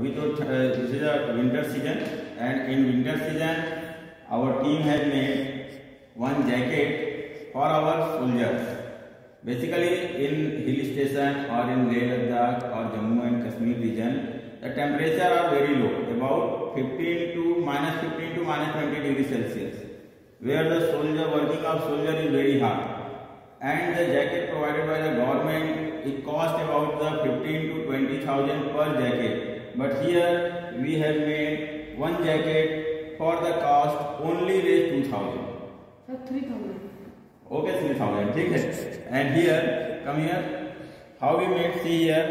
अभी तो this is winter season and in winter season our team has made one jacket for our soldier basically in hill station और in Leh Ladakh और Jammu and Kashmir region the temperature are very low about fifteen to minus fifteen to minus twenty degree Celsius where are the soldier working of soldier is very hard and the jacket provided by the government it cost about the fifteen to twenty thousand पर jacket but here we have made one jacket for the cost only raised 2000 Sir, 3000. okay 3000 ठीक है and here come here how we made see here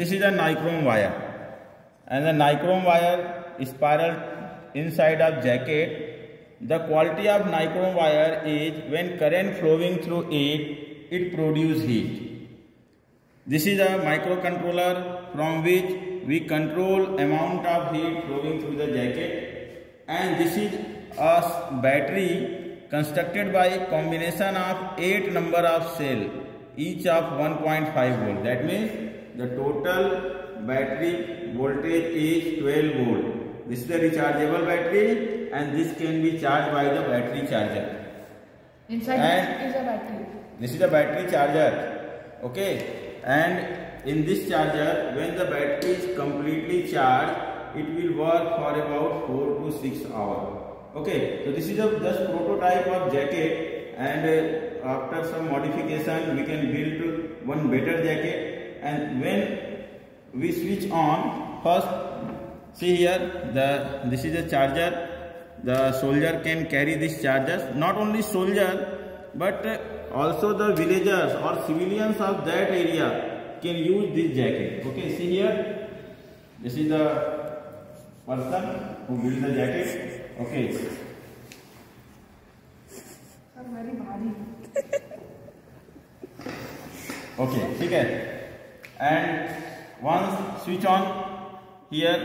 this is a nichrome wire and the nichrome wire spiral inside of jacket the quality of nichrome wire is when current flowing through it, it produce heat. This is a microcontroller from which we control amount of heat flowing through the jacket and this is a battery constructed by combination of 8 number of cell each of 1.5 volt that means the total battery voltage is 12 volt this is a rechargeable battery and this can be charged by the battery charger. Inside and is a battery. This is a battery charger. Okay. And in this charger, when the battery is completely charged, it will work for about 4 to 6 hours. Okay. So this is a just prototype of jacket and uh, after some modification, we can build one better jacket. And when we switch on, first see here, the this is a charger the soldier can carry this charges not only soldier but also the villagers or civilians of that area can use this jacket okay see here this is the person who built the jacket okay okay okay and once switch on here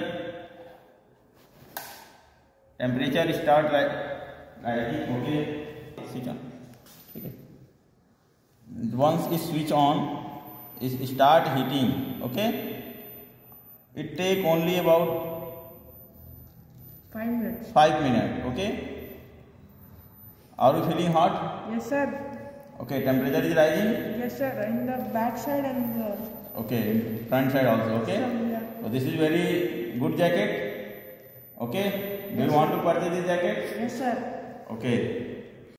temperature start rising okay switch on ठीक है। Once is switch on is start heating okay it take only about five minute okay are you feeling hot yes sir okay temperature is rising yes sir in the back side and okay front side also okay this is very good jacket okay do you want to purchase this jacket yes sir okay.